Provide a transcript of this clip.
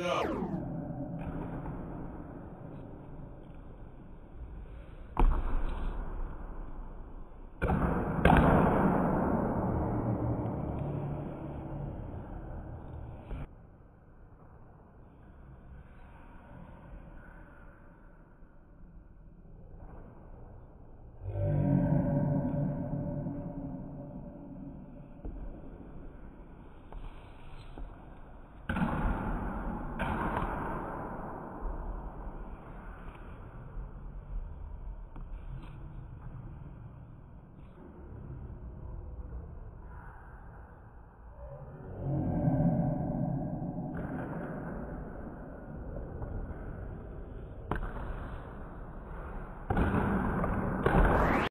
Go.